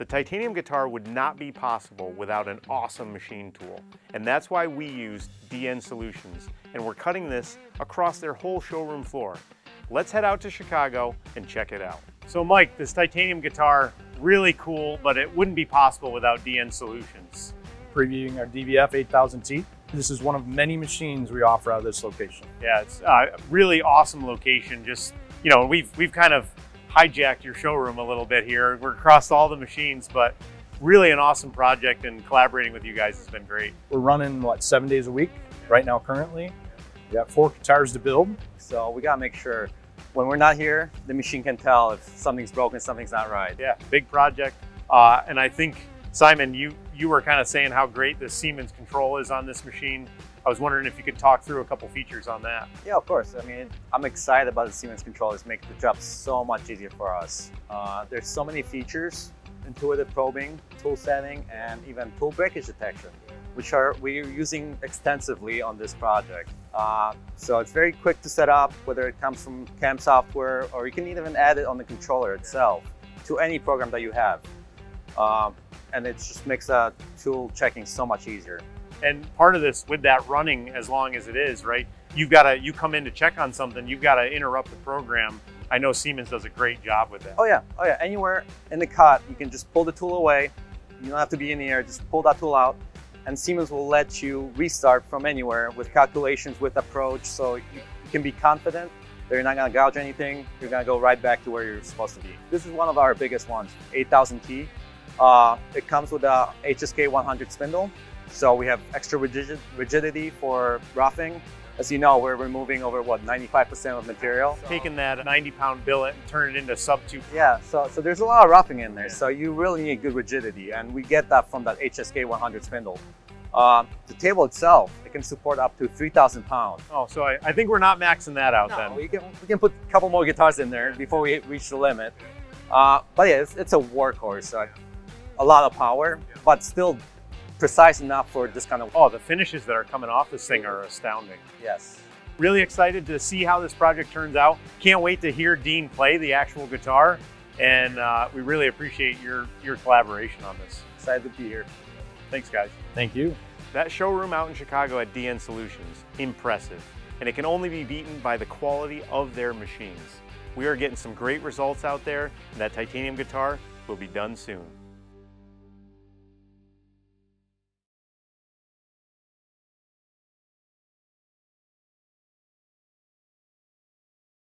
The titanium guitar would not be possible without an awesome machine tool. And that's why we used DN Solutions. And we're cutting this across their whole showroom floor. Let's head out to Chicago and check it out. So Mike, this titanium guitar, really cool, but it wouldn't be possible without DN Solutions. Previewing our DVF 8000T. This is one of many machines we offer out of this location. Yeah, it's a really awesome location. Just, you know, we've, we've kind of hijacked your showroom a little bit here. We're across all the machines, but really an awesome project and collaborating with you guys has been great. We're running, what, seven days a week right now currently. We got four guitars to build. So we gotta make sure when we're not here, the machine can tell if something's broken, something's not right. Yeah, big project. Uh, and I think, Simon, you, you were kind of saying how great the Siemens control is on this machine. I was wondering if you could talk through a couple features on that. Yeah, of course. I mean, I'm excited about the Siemens controllers. Make the job so much easier for us. Uh, there's so many features, intuitive probing, tool setting, and even tool breakage detection, which are we're using extensively on this project. Uh, so it's very quick to set up, whether it comes from CAM software, or you can even add it on the controller itself to any program that you have. Um, and it just makes uh, tool checking so much easier. And part of this, with that running as long as it is, right? You've got to, you come in to check on something, you've got to interrupt the program. I know Siemens does a great job with that. Oh yeah, oh yeah. Anywhere in the cut, you can just pull the tool away. You don't have to be in the air, just pull that tool out and Siemens will let you restart from anywhere with calculations, with approach. So you, you can be confident that you're not gonna gouge anything. You're gonna go right back to where you're supposed to be. This is one of our biggest ones, 8000T. Uh, it comes with a HSK 100 spindle. So we have extra rigid, rigidity for roughing. As you know, we're removing over what 95% of material. Taking that 90 pound billet and turn it into sub two. Yeah, so so there's a lot of roughing in there. Yeah. So you really need good rigidity, and we get that from that HSK 100 spindle. Um, the table itself, it can support up to 3,000 pounds. Oh, so I, I, think we're not maxing that out no, then. We can, we can put a couple more guitars in there before we reach the limit. Uh, but yeah, it's, it's a workhorse. Uh, a lot of power, yeah. but still precise enough for this kind of... Oh, the finishes that are coming off this thing are astounding. Yes. Really excited to see how this project turns out. Can't wait to hear Dean play the actual guitar. And uh, we really appreciate your, your collaboration on this. Excited to be here. Thanks, guys. Thank you. That showroom out in Chicago at DN Solutions, impressive. And it can only be beaten by the quality of their machines. We are getting some great results out there, and that titanium guitar will be done soon.